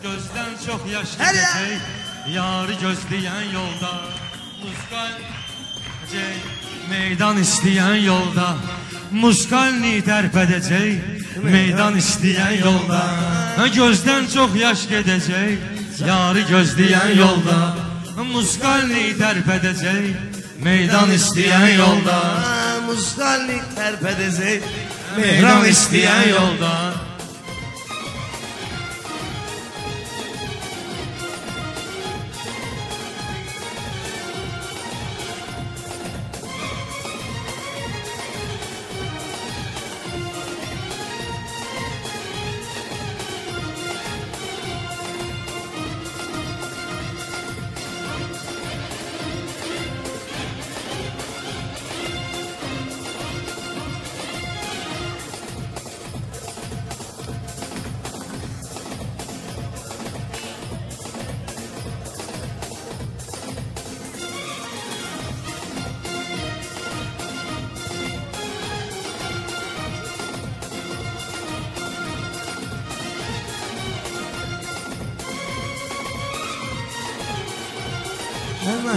Gözdən çox yaş Hələ! gedəcək Yarı gözləyən yolda Muskal Cey, Meydan istəyən yolda Muskalni tərpədəcək Meydan istəyən yolda Gözdən çox yaş gedəcək Yarı gözləyən yolda Muskalni tərpədəcək Meydan istəyən yolda. Muskalni tərpədəcək Mehran istəyən yolda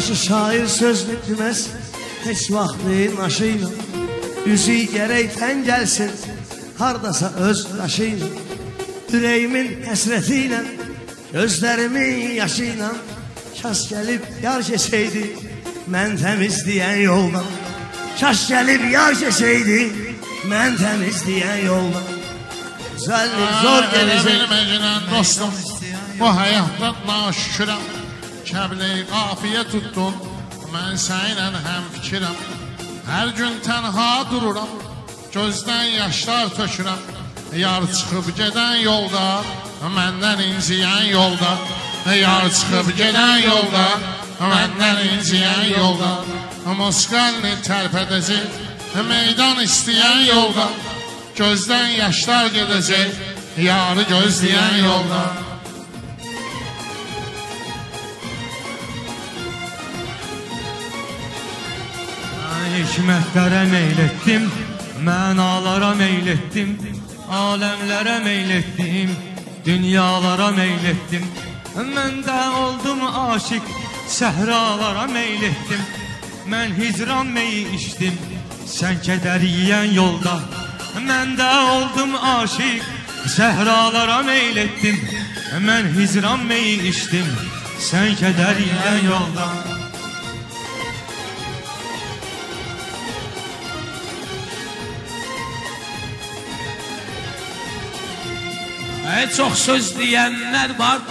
Yaşı şair söz bitmez Heç vaxtın aşıyla. Üzü gerek ten gelsin Hardasa öz yaşıyla Yüreğimin hesretiyle Gözlerimin yaşıyla. Şaş gelip yar geçeydi Ben temiz diyen yoldan Şaş gelip yar geçeydi Ben temiz diyen yoldan Güzellik zor gelecek. Benim ecelen dostum. Bu hayattan naşükürem Kəbləyi qafiyə tutdun, mən səninlə həm fikirəm. Hər gün tənha dururam, gözdən yaşlar tökürəm. Yar çıxıb gedən yolda, məndən inciyən yolda. Yar çıxıb gedən yolda, məndən inciyən yolda. Moskalni tərpədəcək, meydan istəyən yolda. Gözdən yaşlar gedəcək, yarı gözləyən yolda. Hikmətlere meylettim Mənalara meylettim Alemlere meylettim Dünyalara meylettim. Mən də oldum aşık Səhralara meylettim. Mən hicran meyi içtim Sen keder yiyen yolda. Mən də oldum aşık Səhralara meylettim. Mən hicran meyi içtim Sen keder yiyen yolda. Ey çox söz deyənlər var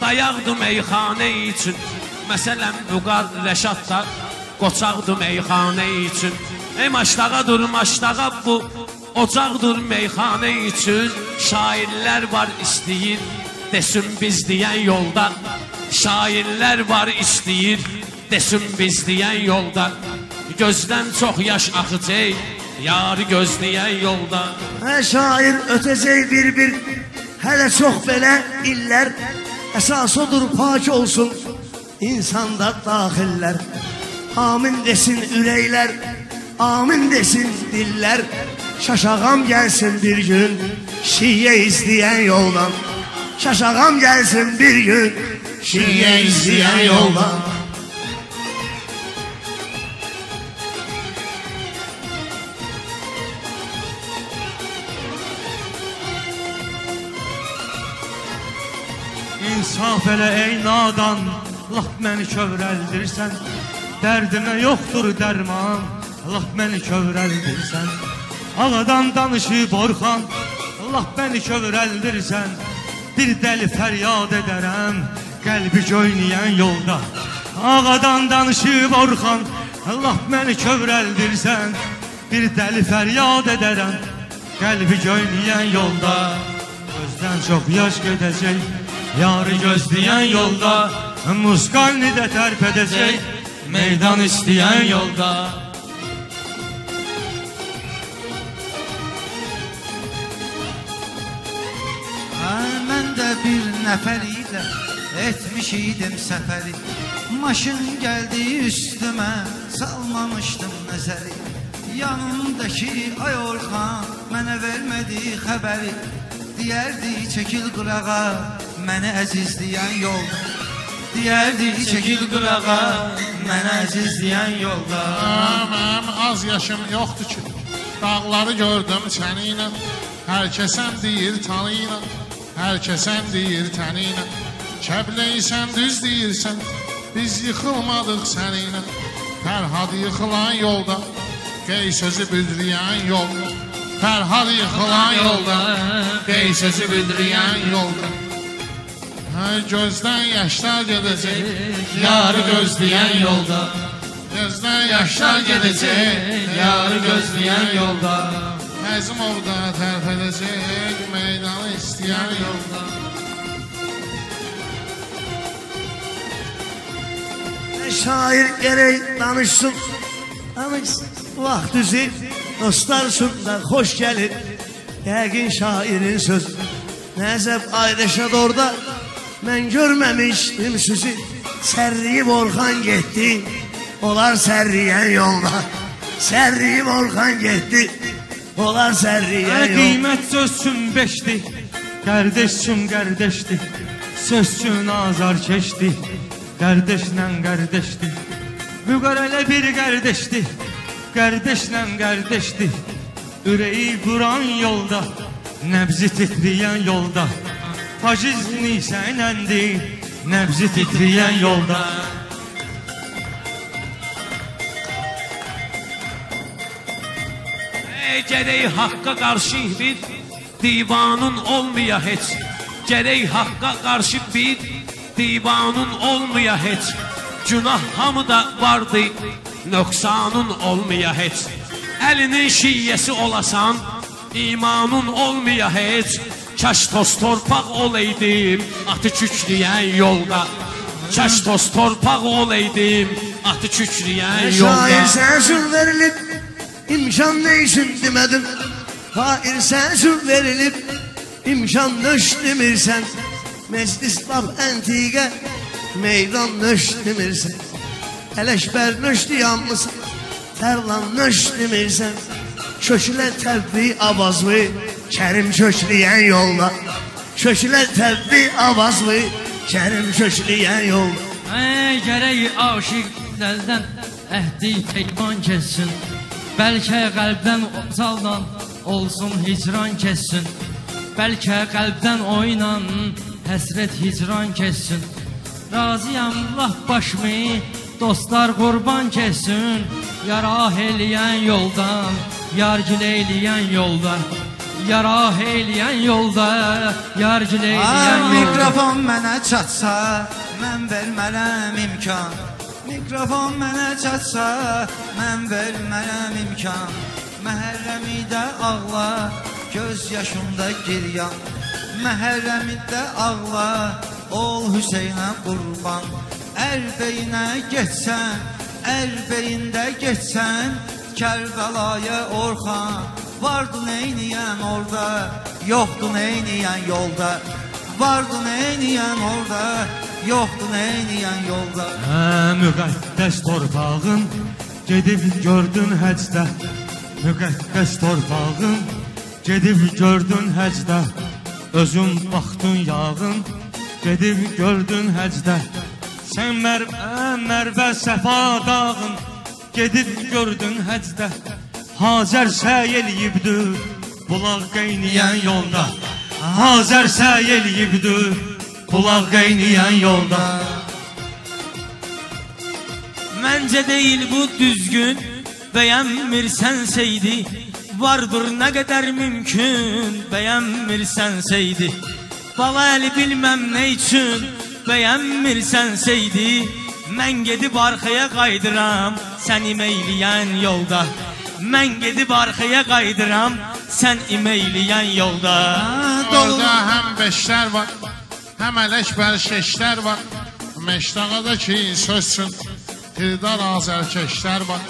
Dayaqdı meyxanə üçün. Məsələn Vüqar Rəşadda Qoçaqdı meyxanə üçün. Ey maşdağa dur maşdağa bu Ocaqdır meyxanə üçün. Şairlər var istəyir Desin biz deyən yolda. Şairlər var istəyir Desin biz deyən yolda. Gözdən çox yaş axıcaq Yarı gözləyən yolda. Hər şair ötəcək bir-bir Hele çok böyle iller esas odur pak olsun insanda dahiller. Amin desin üreyler, amin desin diller. Şaşağam gelsin bir gün şiye izleyen yoldan. Şaşağam gelsin bir gün şiye izleyen yoldan. İnsaf elə ey nadan, laf məni kövrəldirsən. Dərdimə yoxdur dərman, laf məni kövrəldirsən. Ağadan danışıb Orxan, laf məni kövrəldirsən. Bir dəli fəryad edərəm, qəlbi göynəyən yolda. Ağadan danışıb Orxan, laf məni kövrəldirsən. Bir dəli fəryad edərəm, qəlbi göynəyən yolda. Gözdən çox yaş gedəcək, yarı gözləyən yolda. Musqalni də tərpədəcək, meydan istəyən yolda. Mən də bir nəfər ilə etmiş idim səfəri Maşın gəldi üstümə, salmamışdım nəzəri Yanımdakı ay Orxan mənə vermədi xəbəri Deyərdi çəkil qırağa Mənə əziz deyən yolda Deyərdi çəkil qırağa. Mənə əziz deyən yolda. Mənim az yaşım yoxdur ki. Dağları gördüm səni ilə Hər kəsən deyir tanı ilə Hər kəsən deyir təni ilə Kəbləysən düz deyirsən Biz yıxılmadıq səni ilə Fərhad yıxılan yolda Qey sözü bildiriyən yolda. Fərhad yıxılan yolda Qey sözü bildiriyən yolda Hə, gözdən yaşlar gedəcək Yarı gözləyən yolda. Gözdən yaşlar gedəcək Yarı gözləyən yolda. Məzmurda tərf edəcək Meydanı istəyən yolda. Şair gerek danışsın. Danışsın Vaxt düzü Dostlar da hoş gelir. Yəqin şairin söz Nəzəb ayrışad orada Mən görməmişdim sizi. Sərriyib Orxan getdi. Onlar sərriyən yolda. Sərriyib Orxan getdi. Onlar sərriyən yolda. qiymət söz üçün beşdi. Qardeş üçün qardeşdi Söz üçün azar keçdi. Qardeşlə qardeşdi Vüqarələ bir qardeşdi Qardeşlə qardeşdi Ürəyi vuran yolda Nəbzi titriyən yolda Facizli sənəndi Nəbzi titriyən yolda Ey gərək haqqa qarşı bir divanın olmaya heç. Gərək haqqa qarşı bir divanın olmaya heç. Günah hamıda vardı, nöqsanın olmaya heç. Əlinin şiyyəsi olasan, imanın olmaya heç. Kaş toz torpaq olaydım, atı kükrəyən yolda. Kaş toz torpaq olaydım, atı kükrəyən Şair yolda. sensin verilip imkan neysin demedim Hair sensin verilip imkan nöş demirsen Meclis laf entige meydan nöş demirsen Eleşber nöş diyanmısın Terlan nöş demirsen Köşüle tebbi avazlı Kerim köşleyen yolda Köşüle tebbi avazlı Kerim köşleyen yolda Ey gərək aşiqlərdən əhdi peyman kessin. Bəlkə qəlbdən saldan olsun hicran kessin. Bəlkə qəlbdən oynan həsrət hicran kessin. Razıyam laf başımı dostlar qurban kessin. Yarah eləyən yoldan, yargil eləyən yoldan Yarah eləyən yolda, yargil eləyən yolda mikrofon mənə çatsa, mən vermərəm imkan. Mikrofon mənə çatsa, mən vermərəm imkan. Məhərrəmidə ağla, göz yaşımda giryan. Məhərrəmidə ağla, ol Hüseynə qurban. Ərbeyinə getsən, ərbeyində getsən, Kərbəlaya Orxan. Vardı neyniyən orada, yoxdu neyniyən yolda. Vardı neyniyən orada, yoxdu neyniyən yolda. Hə, müqəddəs torpağın gedib gördün həcdə. Müqəddəs torpağın gedib gördün həcdə. Özün baxdın yağın gedib gördün həcdə. Sən mərvə, mərvə səfa dağın gedib gördün həcdə. Hazər səy eləyibdi bulaq qeyniyən yolda. Hazər səy eləyibdi bulaq qeyniyən yolda. Məncə deyil bu düzgün Bəyənmirsənsəydi Vardır nə qədər mümkün Bəyənmirsənsəydi Bala əli bilməm nə üçün Bəyənmirsənsəydi Mən gedib arxaya qaydıram Sən imeyləyən yolda Mən gedib arxaya qaydıram Sən imeyləyən yolda Orada həm beşlər var, həm ələkbər şeşlər var. Məştağada ki sözsün, Hirdar azərkeşlər var.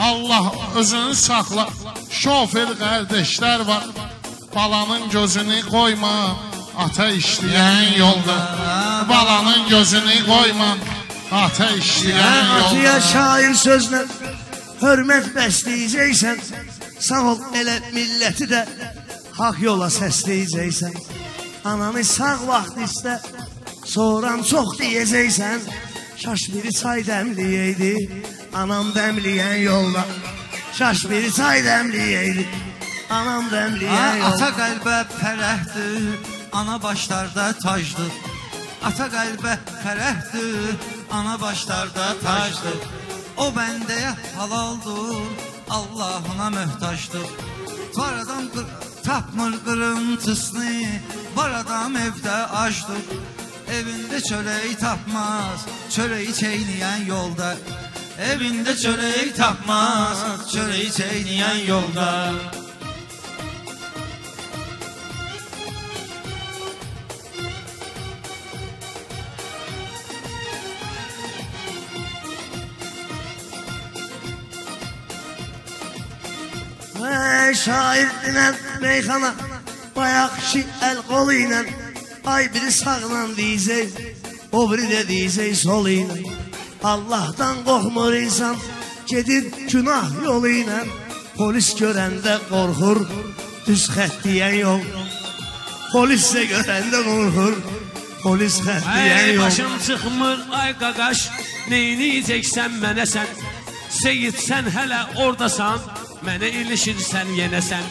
Allah özünü saxla, şofer qardeşlər var. Balanın gözünü qoyma, ata işləyən yolda. Balanın gözünü qoyma, ata işləyən Atıya yolda. şair sözlə hörmət bəsləyəcəksən Sağ ol elə milləti də Hak yola səsləyəcəksən Ananı sağ vaxt istə Soğuran çox deyəcəksən Şaş biri çay dəmliyəydi Anam dəmliyən yolda Şaş biri çay dəmliyəydi Anam dəmliyən Ha, ata yolda qəlbə fərəhdir, ana başlarda tacdır. Ata qəlbə fərəhdir, ana başlarda tacdır. O bendeye halaldır Allah'ına möhtaçtır. Var adam kır, tapmır kırıntısını Var adam evde açtır. Evinde çöreği tapmaz Çöreği çeyneyen yolda. Evinde çöreği tapmaz Çöreği çeyneyen yolda. Şair dinən meyxana Bayaq kişi əl qolu ilə Ay biri sağla diyecək O biri də diyecək sol ilə. Allahdan qorxmur insan Gedir günah yolu ilə. Polis görəndə qorxur Düz xət deyən yol. Polis də görəndə qorxur Polis xət deyən Ey yol. başım çıxmır ay qaqaş Neyniyəcəksən mənə sən? Seyid sən hələ ordasan Mənə ilişirsən yenəsən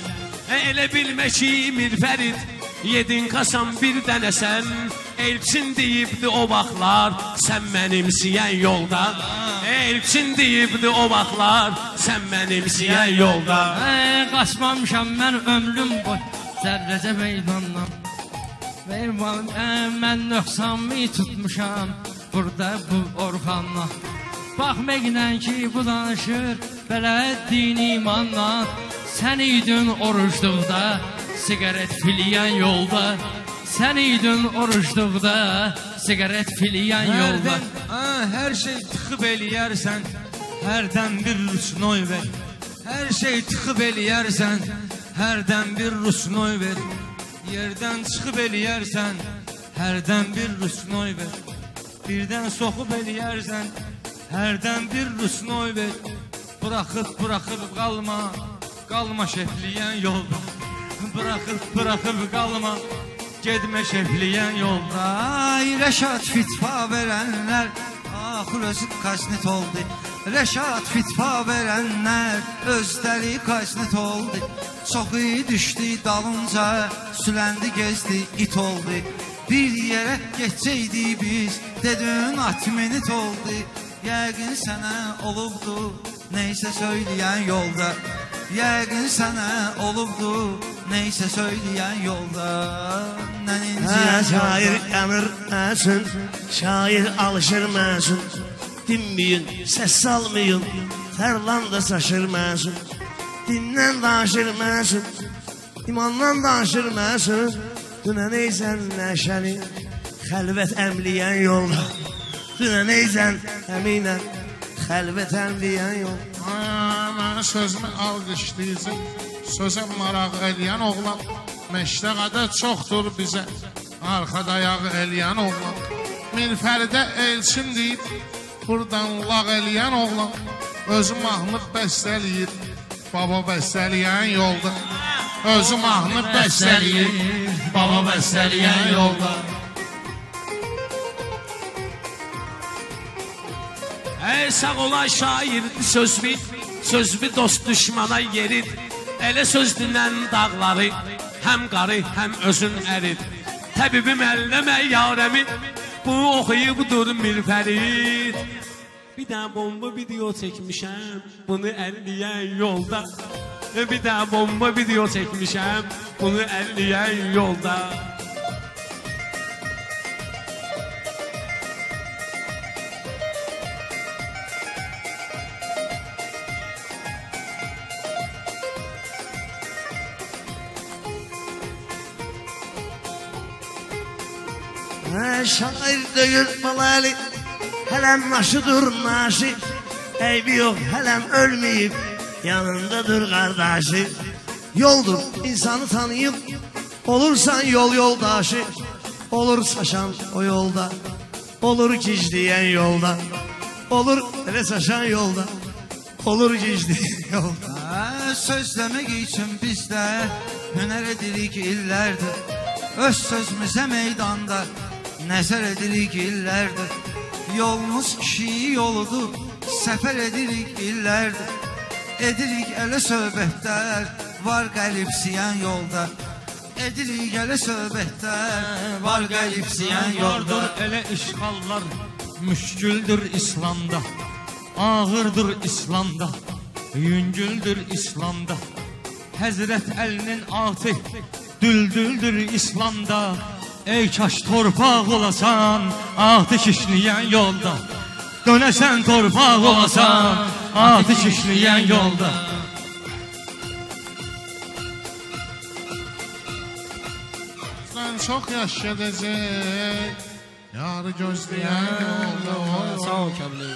e, Elə bilmə ki Mirfərid Yedin qasam bir dənəsən Elçin deyibdi o vaxtlar Sən mənimsiyən yolda. Elçin deyibdi o vaxtlar Sən mənimsiyən yolda. Ey, qaçmamışam mən ömrüm boy Zərrəcə meydandan Meyvan, ə, mən nöqsanımı tutmuşam Burada bu orxanla. Baxmayla ki bu danışır Belə din imanla Sən idin oruçluqda Sigaret filiyən yolda. Sən idin oruçluqda Sigaret filiyən yolda. Hərdən ha, hər şey tıxıb eləyərsən Hərdən bir rusnoy ver. Hər şey tıxıb eləyərsən Hərdən bir rusnoy ver. Yerdən çıxıb eləyərsən Hərdən bir rusnoy ver. Birdən soxub eləyərsən Hərdən bir rusnoy ver Buraxıb buraxıb qalma Qalma şefliyən yolda. Buraxıb buraxıb qalma Gedmə şefliyən yolda. Ay Rəşad fitva verənlər Axır özü kaçnet oldu. Rəşad fitva verənlər Özləri kaçnet oldu. Çoxu düşdü dalınca Süləndi gezdi it oldu. Bir yerə geçsəydi biz Dedin at minit oldu. Yəqin sənə olubdu Neyse söyleyen yolda Yergin sana olubdu Neyse söyleyen yolda Hə, şair əmir əsin Şair alışır məsin Dinməyin, səs salmayın Tərlan da saşır məsin Dindən danışır məsin İmandan danışır məsin Dünən eysən nəşəni Xəlvət əmliyən yolda. Dünən eysən əminən xəlvət əmliyən yolda. Ha, Mən sözümü alqışlayıcı, sözə maraq eləyən oğlan, məştəqədə çoxdur bizə, arxada ayağı eləyən oğlan. Mirfəridə elçin deyib, buradan lağ eləyən oğlan, özü mahnı bəstələyir, baba bəstələyən yolda. Özü mahnı bəstələyir, baba bəstələyən yolda. Ey sağ olan şair sözvi Sözvi dost düşmana yerid Elə söz dinən dağları Həm qarı həm özün ərid Təbibim əlləmə yarəmi Bu oxuyubdur mirfərid Bir dənə bomba video çəkmişəm Bunu əlliyən yolda. Bir dənə bomba video çəkmişəm Bunu əlliyən yolda Şair değil balali Helen naşıdır naşi. Eybi yok helen ölmeyip Yanındadır kardeşi. Yoldur insanı tanıyıp Olursan yol yoldaşı. Olur saşan o yolda Olur gizleyen yolda. Olur ele saşan yolda Olur gizleyen yolda. Sözlemek için bizde Hüner edirik illerde Öz sözümüze meydanda nəzər edirik illərdir. Yolumuz kişi yoludur, səfər edirik illərdir. Edirik elə söhbətlər, var qəlibsiyən yolda. Edirik elə söhbətlər, var qəlibsiyən yolda. Elə işğallar. Müşküldür İslamda. Ağırdır İslamda. Yüngüldür İslamda. Həzrət Əlinin atı Düldüldür İslamda Ey kaş torpaq olasan Atış işləyən yolda. Dönəsən torpaq olasan Atış işləyən yolda. Sen çok yaş gedecek Yarı gözleyen yolda Sağ ol Kəbli.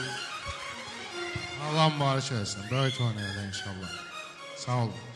Allah mübarək eləsin Böyük oynayalım inşallah. Sağ olun